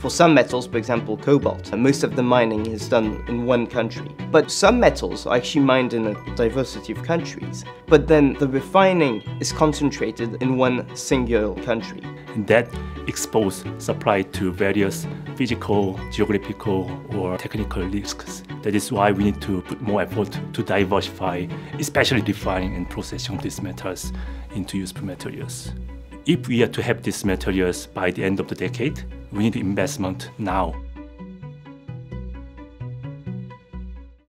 For some metals, for example cobalt, most of the mining is done in one country. But some metals are actually mined in a diversity of countries. But then the refining is concentrated in one single country. And that exposes supply to various physical, geographical, or technical risks. That is why we need to put more effort to diversify, especially refining and processing these metals into useful materials. If we are to have these materials by the end of the decade, we need investment now.